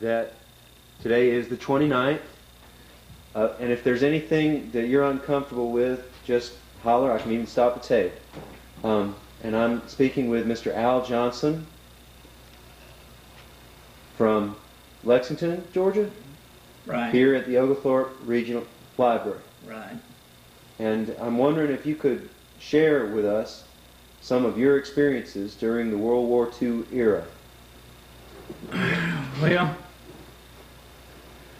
that today is the 29th. Uh, and if there's anything that you're uncomfortable with, just holler. I can even stop the tape. Um, and I'm speaking with Mr. Al Johnson from Lexington, Georgia, Right. here at the Oglethorpe Regional Library. Right. And I'm wondering if you could share with us some of your experiences during the World War II era. Well,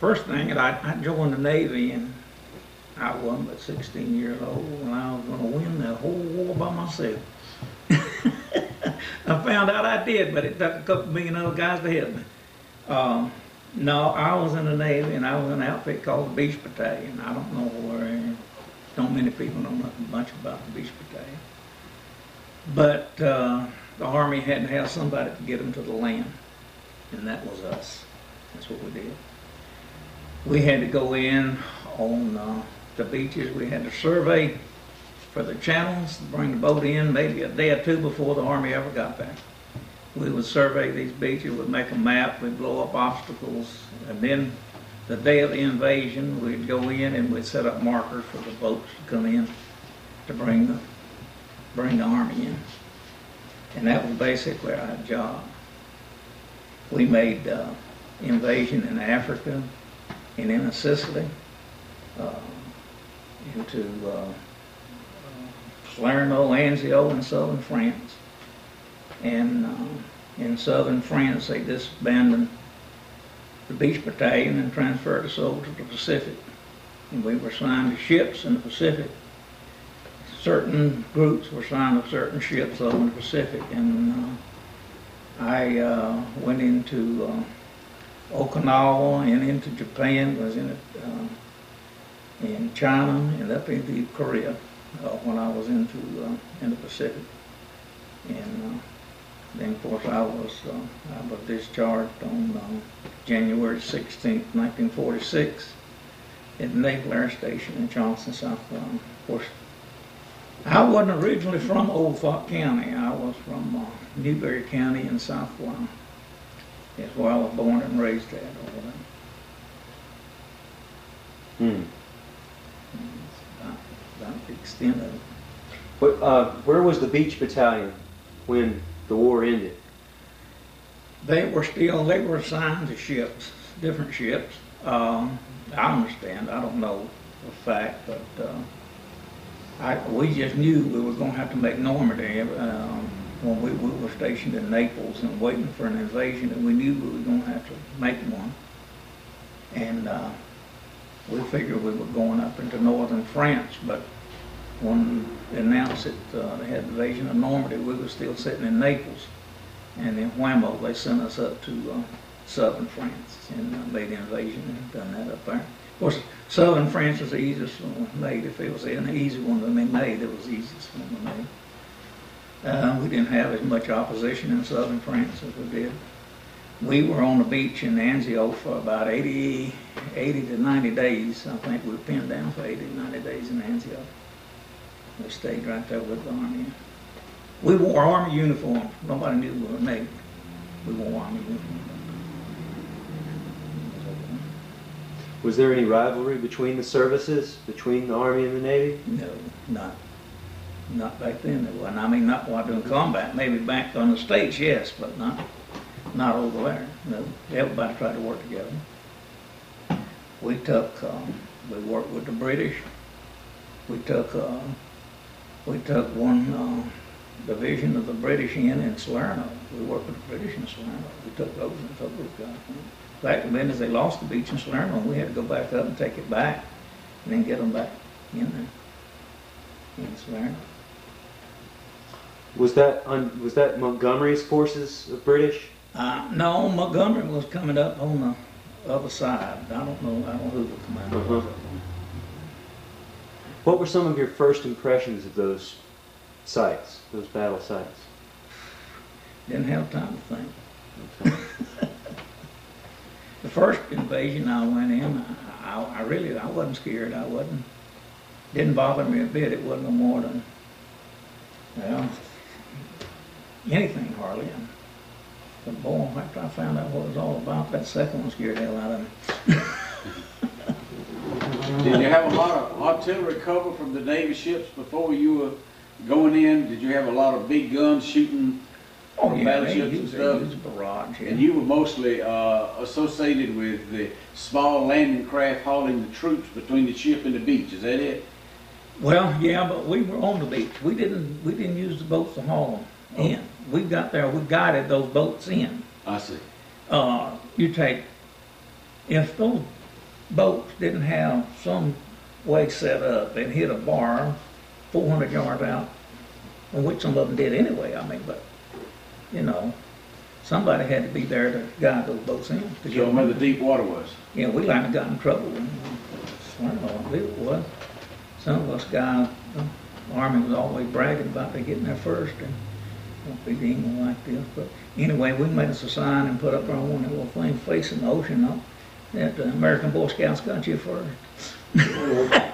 first thing, I, I joined the Navy and I wasn't but 16 years old and I was going to win the whole war by myself. I found out I did, but it took a couple million other guys to help me. Um, no, I was in the Navy and I was in an outfit called the Beach Battalion. I don't know where, don't many people know nothing much about the Beach Battalion. But uh, the Army had to have somebody to get them to the land and that was us. That's what we did. We had to go in on uh, the beaches. We had to survey for the channels, bring the boat in maybe a day or two before the Army ever got there. We would survey these beaches, we'd make a map, we'd blow up obstacles, and then the day of the invasion, we'd go in and we'd set up markers for the boats to come in to bring the, bring the Army in. And that was basically our job. We made uh, invasion in Africa in Sicily, uh, into uh, Salerno, Anzio, and southern France. And uh, in southern France, they disbanded the Beach Battalion and transferred us over to the Pacific. And we were assigned to ships in the Pacific. Certain groups were assigned to certain ships over in the Pacific, and uh, I uh, went into uh, Okinawa and into Japan, was in it, uh, in China and up into Korea uh, when I was into uh, in the Pacific. And uh, then, of course, I was uh, I was discharged on uh, January 16, 1946, at Naval Air Station in Johnson, South Carolina. Of course, I wasn't originally from Oglethorpe County. I was from uh, Newberry County in South Carolina. That's where I was born and raised at over there. Hmm. That's about, about the extent of it. What, uh, where was the Beach Battalion when the war ended? They were still, they were assigned to ships, different ships. Um, I understand, I don't know the fact, but, uh, I, we just knew we were gonna have to make Normandy, um, when we, we were stationed in Naples and waiting for an invasion, and we knew we were gonna have to make one. And, uh, we figured we were going up into northern France, but when they announced that, uh, they had the invasion of Normandy, we were still sitting in Naples. And in Whammo, they sent us up to uh, southern France and uh, made the invasion and done that up there. Of course, southern France was the easiest one made. If it was an easy one to be made, it was the easiest one to make. Uh, we didn't have as much opposition in southern France as we did. We were on the beach in Anzio for about 80, 80 to 90 days. I think we were pinned down for 80 to 90 days in Anzio. We stayed right there with the army. We wore army uniforms. Nobody knew we were Navy. We wore army uniforms. Was there any rivalry between the services, between the Army and the Navy? No, not, not back then. There wasn't. I mean, not while doing combat. Maybe back on the States, yes, but not, not over there. No, everybody tried to work together. We took, um, we worked with the British. We took, uh, we took one, uh, division of the British in in Salerno. We worked with the British in Salerno. We took those and took those guys. Back then, as they lost the beach in Salerno, we had to go back up and take it back and then get them back in there. In Salerno. Was that un, was that Montgomery's forces of British? Uh, no, Montgomery was coming up on the other side. I don't know, I don't know who the commander. Uh-huh. What were some of your first impressions of those sites, those battle sites? Didn't have time to think. The first invasion I went in, I, I really, I wasn't scared. I wasn't, didn't bother me a bit. It wasn't no more than, well, anything hardly. But boy, after I found out what it was all about, that second one scared the hell out of me. Did you have a lot of artillery cover from the Navy ships before you were going in? Did you have a lot of big guns shooting? Oh, yeah, Battleships and stuff. barrage, yeah. And you were mostly uh, associated with the small landing craft hauling the troops between the ship and the beach. Is that it? Well, yeah, but we were on the beach. We didn't, we didn't use the boats to haul them in. We got there, we guided those boats in. I see. Uh, you take, if those boats didn't have some way set up and hit a bar four hundred yards out, and which some of them did anyway, I mean, but, you know, somebody had to be there to guide those boats in. to Show them where the deep water was. yeah, we like to got in trouble. I don't know, I it was. Some of us guys, the Army was always bragging about they getting there first and don't be anything like this. But anyway, we made us a sign and put up our one little thing facing the ocean up that the American Boy Scouts got you first. I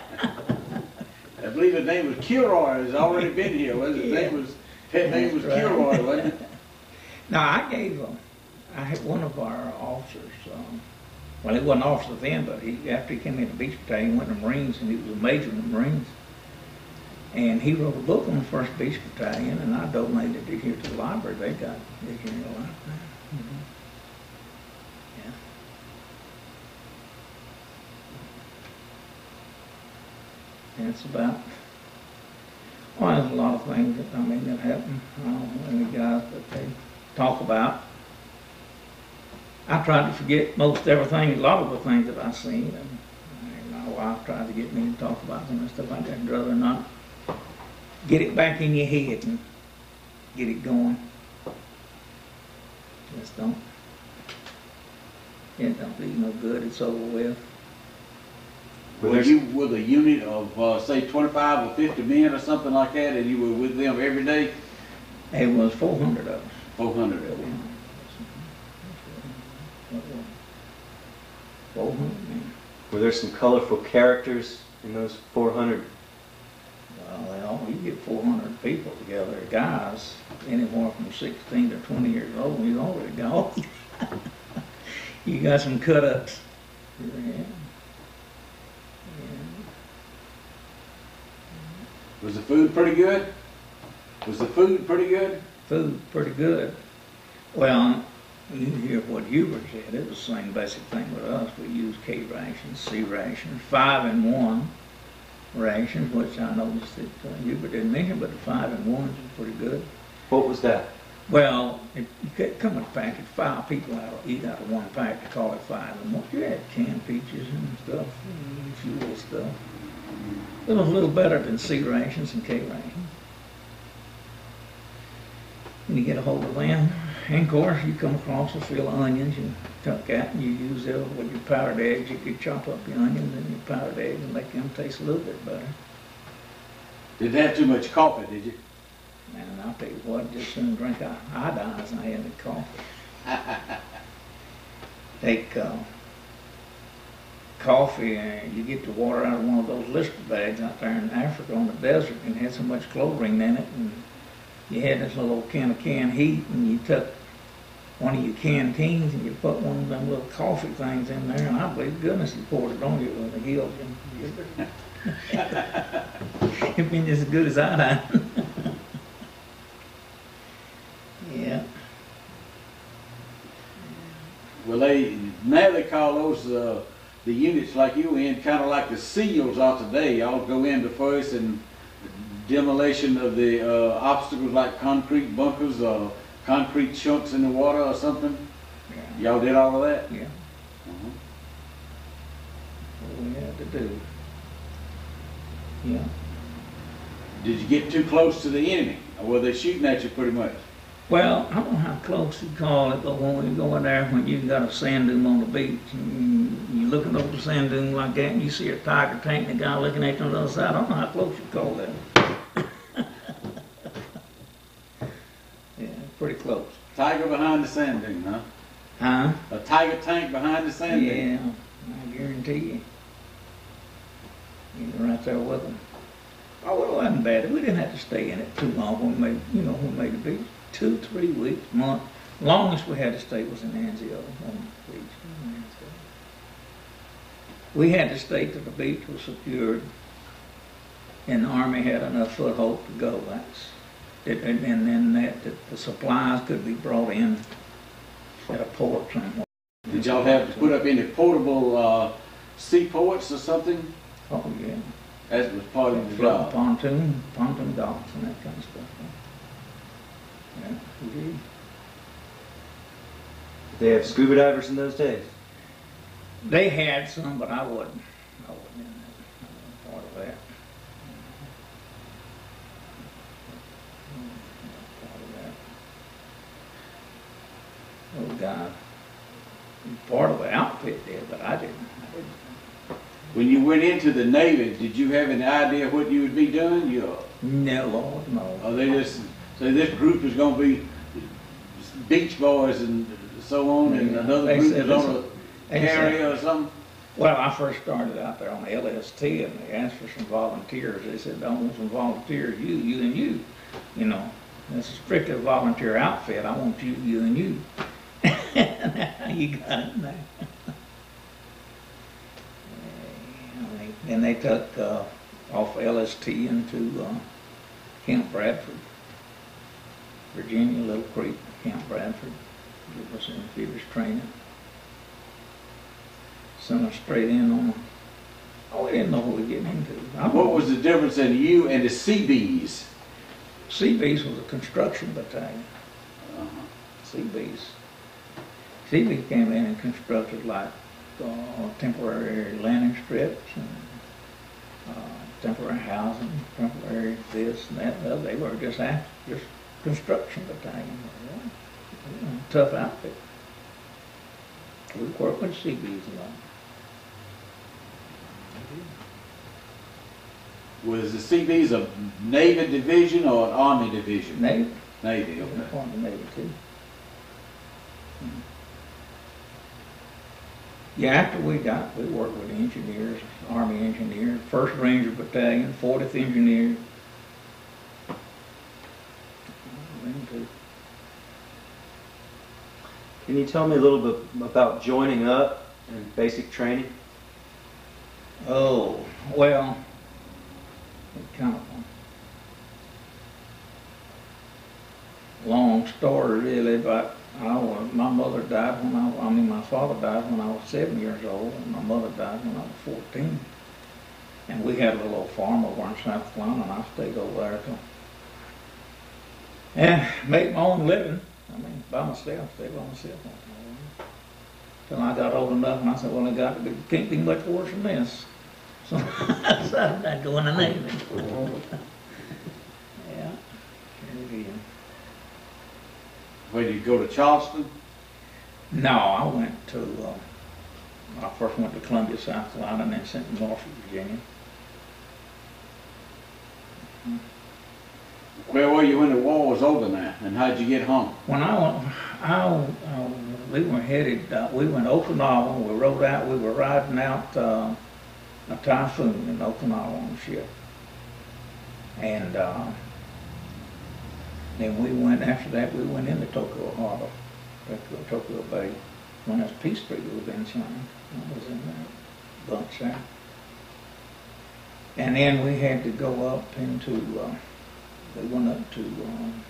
believe his name was Kilroy. Has already been here. Was his Yeah. name was his name was right. Kilroy, wasn't it? Now, I gave them, I had one of our officers, um, well, he wasn't an officer then, but he, after he came in the beach battalion, he went in the Marines, and he was a major in the Marines. And he wrote a book on the first beach battalion, and I donated it here to the library. They got it here in the library. Mhm. Yeah. That's about, well, there's a lot of things that, I mean, that happen. I don't know any guys that they talk about. I tried to forget most everything, a lot of the things that I've seen, and, and my wife tried to get me to talk about some of the stuff like that. I'd rather not get it back in your head and get it going. Just don't. It don't do no good. It's over with. Well, Were you with a unit of uh, say 25 or 50 men or something like that, and you were with them every day? It was 400 of us. 400 of them. Four hundred men. Were there some colorful characters in those 400? Well, they all, you get four hundred people together, guys, anywhere from sixteen to twenty years old, you already got, you got some cut-ups. Yeah. Was the food pretty good? Was the food pretty good? Food, pretty good. Well, you hear what Hubert said, it was the same basic thing with us, we used K rations, C rations, five and one rations, which I noticed that uh, Hubert didn't mention, but the five and ones are pretty good. What was that? Well, it, you could come in a package, five people out of, eat out of one pack, they call it five and one. You had canned peaches and stuff, and fuel stuff. It was a little better than C rations and K rations. When you get a hold of them, and of course, you come across a field of onions, you tuck that, and you use them with your powdered eggs, you could chop up your onions and your powdered eggs and make them taste a little bit better. Didn't have too much coffee, did you? Man, I'll tell you what, just soon drink i- iodine as I had the coffee. Take uh, coffee and you get the water out of one of those Lister bags out there in Africa on the desert and it had so much chlorine in it and you had this little can of canned heat and you took one of your canteens and you put one of them little coffee things in there and I believe goodness you poured it on you with a heel. It'd been as good as iodine. Yeah. Well, they now they call those uh, the units like you in kind of like the SEALs are today. Y'all go in the first and demolition of the uh, obstacles like concrete bunkers or concrete chunks in the water or something. Yeah. Y'all did all of that. Yeah. Mhm. What we had to do. Yeah. Did you get too close to the enemy, or were they shooting at you pretty much? Well, I don't know how close you call it, but when we go in there, when you got a sand dune on the beach, and you're looking over the sand dune like that, and you see a tiger tank, and the guy looking at you on the other side, I don't know how close you call that. Yeah, pretty close. Tiger behind the sand dune, huh? Huh? A tiger tank behind the sand dune. Yeah, I guarantee you. You're right there with them. Oh, well, it wasn't bad. We didn't have to stay in it too long we made, you know, we made the beach. Two, three weeks, month. Longest we had to stay was in Anzio, on the beach. We had to stay till the beach was secured, and the Army had enough foothold to go, that's, it- and and then that, that the supplies could be brought in at a port somewhere. Did y'all have to put up any portable, uh, seaports or something? Oh, yeah. That was part of the Float job. pontoon, pontoon docks and that kind of stuff. Yeah, we did. They have scuba divers in those days. They had some, but I wasn't, I wasn't in that, I wasn't part of that. Part of that. Oh, God. Part of the outfit did, but I didn't, I didn't. When you went into the Navy, did you have any idea what you would be doing? You, uh, No, Lord, no. are they just, so this group is gonna be beach boys and so on, and another group is on a carrier or something? Well, I first started out there on the LST and they asked for some volunteers. They said, I want some volunteers, you, you and you. You know, this is strictly a volunteer outfit. I want you, you and you. You got it now. Then they took, uh, off LST into, uh, Camp Bradford, Virginia, Little Creek, Camp Bradford. It was amphibious training sent us straight in on, oh, we didn't know what we were getting into. I What was the difference in you and the Seabees? Seabees was a construction battalion, Seabees. Seabees came in and constructed like, uh, temporary landing strips and, uh, temporary housing, temporary this and that, and the they were just act, just construction battalion. Yeah. Tough outfit. We worked with Seabees a lot. Was the Seabees a Navy division or an Army division? Navy, Navy, okay. Part of the Navy too. Yeah, after we got, we worked with engineers, Army engineers, First Ranger Battalion, Fortieth Engineer. Can you tell me a little bit about joining up and basic training? Oh, well, kind of a long story really, but I was, my mother died when I, I mean, my father died when I was seven years old, and my mother died when I was fourteen. And we had a little farm over in South Carolina, and I stayed over there till, and made my own living, I mean, by myself, stayed by myself. Till I got old enough, and I said, well, it got to be, can't be much worse than this. So I decided I'd go in the Navy. Yeah, sure did. Where did you go to Charleston? No, I went to, uh, I first went to Columbia, South Carolina, and then sent to Norfolk, Virginia. Where were you when the war was over now, and how'd you get home? When I went, I, uh, we were headed, uh, we went to Okinawa, we rode out, we were riding out, uh, a typhoon in Okinawa on the ship. And, uh, then we went, after that, we went into Tokyo Harbor, Tokyo, Tokyo Bay, when that's Peace Treaty was being signed. I was in that bunch there. And then we had to go up into, uh, we went up to, um,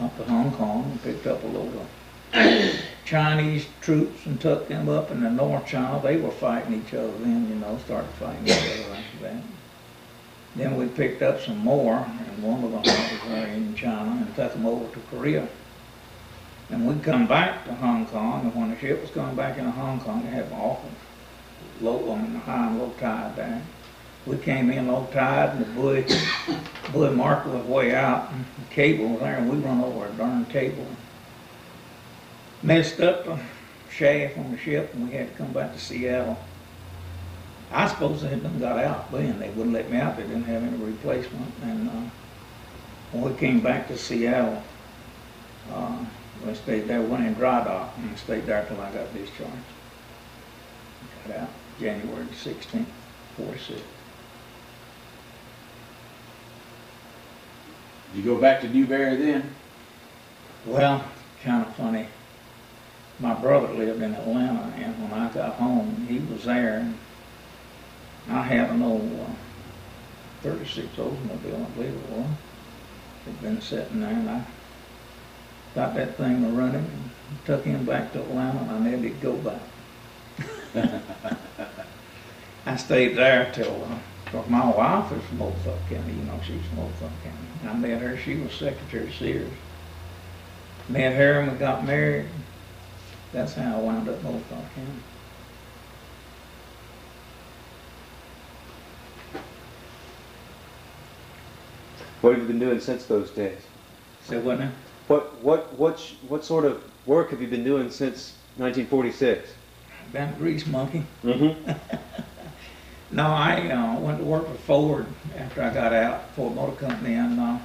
up to Hong Kong and picked up a load of Chinese troops and took them up in the North China. They were fighting each other then, you know, started fighting each other after that. Then we picked up some more, and one of the was in China, and took them over to Korea. And we come back to Hong Kong, and when the ship was coming back into Hong Kong, they had an awful low, I mean, high and low tide there. We came in low tide, and the buoy, buoy marker was way out, and the cable was there, and we run over a darn cable. Messed up the shaft on the ship, and we had to come back to Seattle. I suppose they had done got out then, they wouldn't let me out, they didn't have any replacement, and, uh, when we came back to Seattle, uh, we stayed there, went in dry dock, and stayed there till I got discharged. Got out January sixteenth, forty-six. Did you go back to Newberry then? Well, kind of funny. My brother lived in Atlanta, and when I got home, he was there, and I had an old uh, 36 Oldsmobile, I believe it was. It'd been sitting there, and I got that thing to running, and took him back to Atlanta, and I never did go back. I stayed there till, uh, 'cause my wife is from Oglethorpe County, you know, she's from Oglethorpe County. I met her, she was Secretary Sears. Met her and we got married. That's how I wound up in Oglethorpe County. What have you been doing since those days? So what now? What what what what sort of work have you been doing since 1946? Been a grease monkey. Mm-hmm. No, I uh, went to work for Ford after I got out, Ford Motor Company, and uh,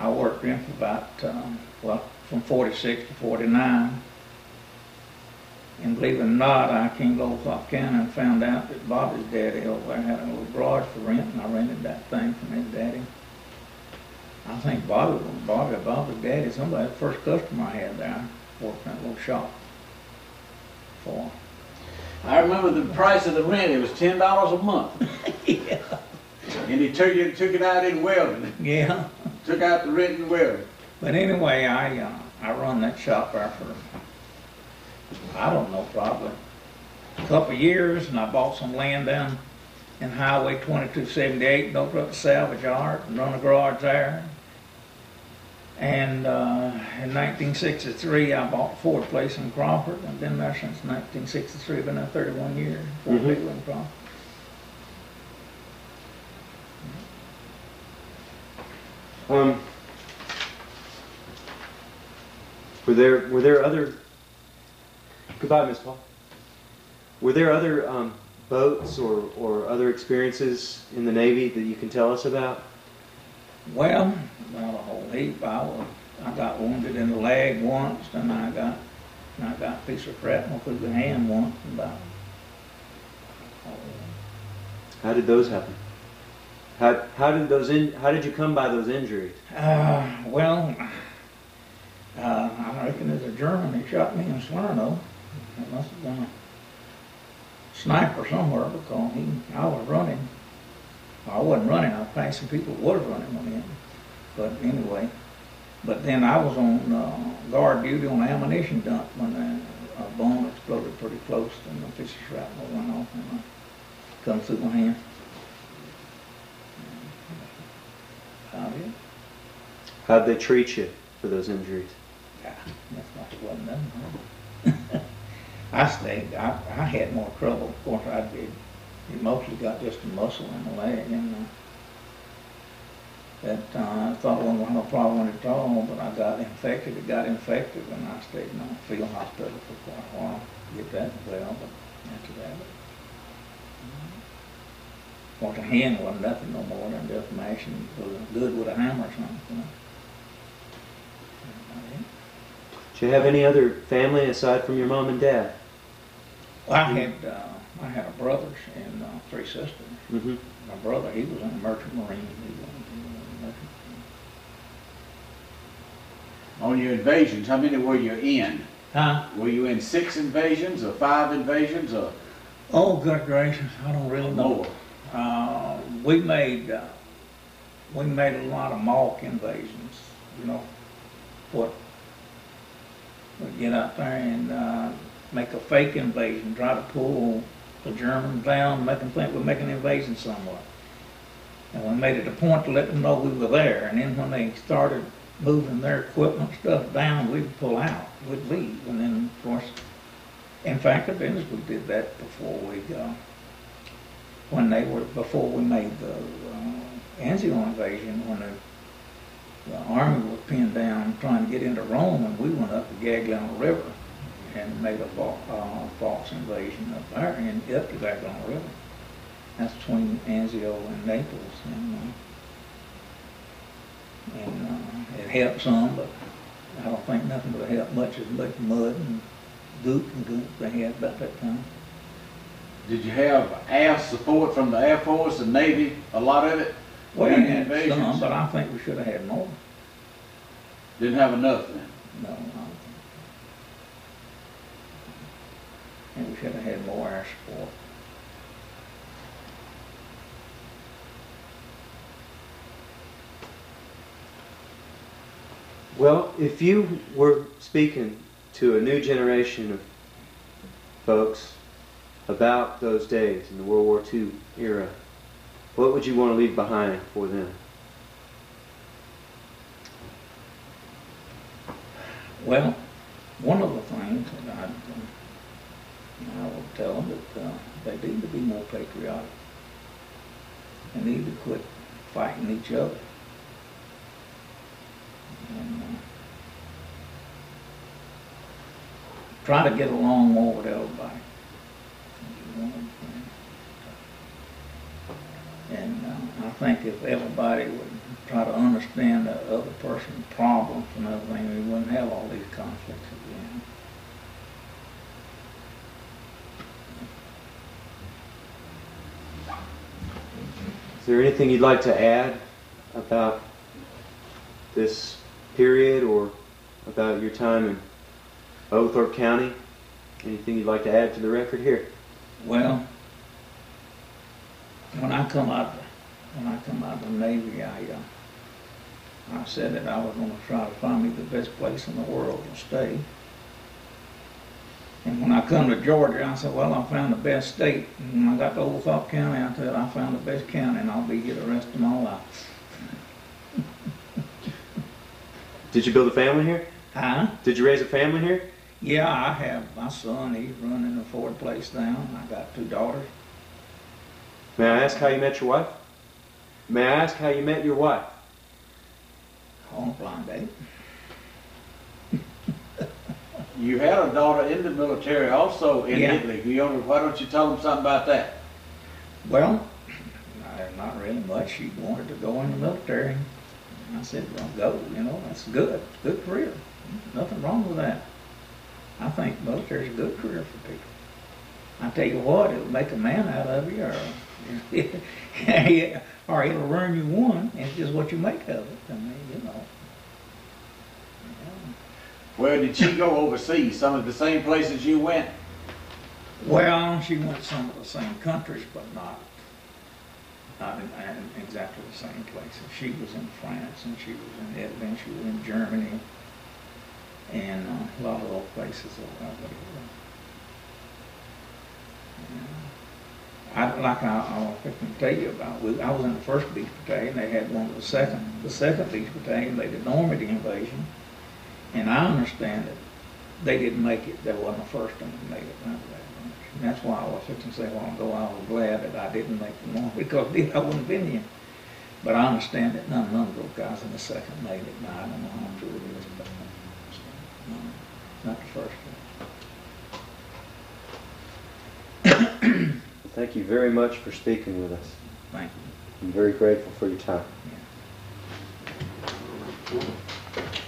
I worked him for about, um, well, from 46 to 49. And believe it or not, I came to Oglethorpe County and found out that Bobby's daddy over there had a little garage for rent, and I rented that thing from his daddy. I think Bobby was Bobby, Bobby's daddy, somebody, the first customer I had there, worked in that little shop for. I remember the price of the rent, it was ten dollars a month. Yeah. And he took it, took it out in Weldon, Yeah. took out the rent in Weldon. But anyway, I, uh, I run that shop there for, I don't know, probably a couple of years, and I bought some land down in Highway twenty-two seventy-eight, and opened up a salvage yard, and run a garage there. And, uh, in nineteen sixty-three, I bought a Ford place in Crawford, I've been there since nineteen sixty-three, I've been there thirty-one years, Ford Mhm. dealer in Crawford. Um, were there were there other? Goodbye, Miss Paul. Were there other um, boats or, or other experiences in the Navy that you can tell us about? Well, well, a whole heap. I was, I got wounded in the leg once, and I got, and I got a piece of shrapnel through the hand once, about. How did those happen? How, how did those in, how did you come by those injuries? Uh, well, uh, I reckon it was a German that shot me in Salerno. It must have been a sniper somewhere because he, I was running. I wasn't running, I was passing people that was running on him. But anyway, but then I was on uh, guard duty on the ammunition dump when a, a bomb exploded pretty close and piece of shrapnel went off and I come through my hand. About it. How'd they treat you for those injuries? Yeah, that's like it wasn't done. I stayed, I, I had more trouble, of course I did. It mostly got just a muscle in the leg and, that, uh, I thought it wasn't no problem at all, but I got infected, it got infected and I stayed in a field hospital for quite a while. Get that well, but after that. Of course, a hand wasn't nothing no more than just was good with a hammer or something, you know. Did you have any other family aside from your mom and dad? Well, I had, uh, I had a brothers and, uh, three sisters. Mm-hmm. My brother, he was in the merchant marine. He was in the merchant On your invasions, how many were you in? Huh? Were you in six invasions or five invasions or Oh, good gracious, I don't really know. more? Uh, we made, uh, we made a lot of mock invasions, you know, what, we get out there and, uh, make a fake invasion, try to pull the Germans down, make them think we're making an invasion somewhere. And we made it a point to let them know we were there, and then when they started moving their equipment stuff down, we'd pull out, we'd leave, and then, of course, in fact, the business, we did that before we, uh, when they were, before we made the, uh, Anzio invasion, when the, the army was pinned down trying to get into Rome, and we went up the Garigliano River and made a fa- uh, false invasion up there, and up the Garigliano River. That's between Anzio and Naples, and, uh, and, uh, it helped some, but I don't think nothing would help much as much mud and goop and goop they had about that time. Did you have air support from the Air Force and Navy, a lot of it? We had invasions? some, but I think we should have had more. Didn't have enough then? no, no. And we should have had more air support. Well, if you were speaking to a new generation of folks about those days in the World War II era, what would you want to leave behind for them? Well, one of the things that I'd, I will tell them that uh, they need to be more patriotic. They need to quit fighting each other. And, uh, try to get along more with everybody. And uh, I think if everybody would try to understand the other person's problems and everything, we wouldn't have all these conflicts again. Is there anything you'd like to add about this period or about your time in Oglethorpe County? Anything you'd like to add to the record here? Well, when I come out, when I come out of the Navy, I, uh, I said that I was gonna try to find me the best place in the world to stay. And when I come to Georgia, I said, well, I found the best state. And when I got to Oglethorpe County, I said, I found the best county and I'll be here the rest of my life. Did you build a family here? Huh? Did you raise a family here? Yeah, I have my son, he's running the Ford place now. I got two daughters. May I ask how you met your wife? May I ask how you met your wife? on a blind date. You had a daughter in the military also in Yeah. Italy. You know, why don't you tell them something about that? Well, not really much. She wanted to go in the military. And I said, well, go, you know, that's good, good career. Nothing wrong with that. I think military's a good career for people. I tell you what, it'll make a man out of you, or, or it'll ruin you one. It's just what you make of it. I mean, you know. Where did she go overseas? Some of the same places you went? Well, she went to some of the same countries, but not, not in, in exactly the same places. She was in France, and she was in Italy, and she was in Germany, and uh, a lot of those places. that I like I, I tell you about, we, I was in the first beach battalion, they had one of the second, the second beach battalion, they did Normandy invasion, and I understand that they didn't make it, they wasn't the first one to make it, not that much. And that's why I was fixing to say a while ago, I was glad that I didn't make the Normandy, because then I wouldn't have been here. But I understand that none, none of those guys in the second made it, now I don't know how true it is, but, no, not the first one. Thank you very much for speaking with us. Thank you. I'm very grateful for your time. Yeah.